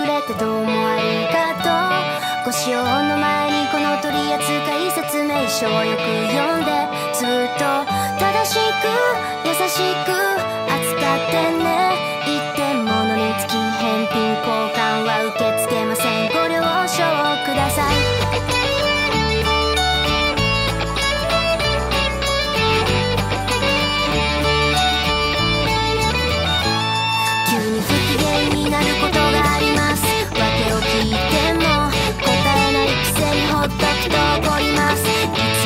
くれてどうもありがと。うご使用の前にこの取扱説明書をよく読んでずっと正しく優しく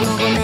no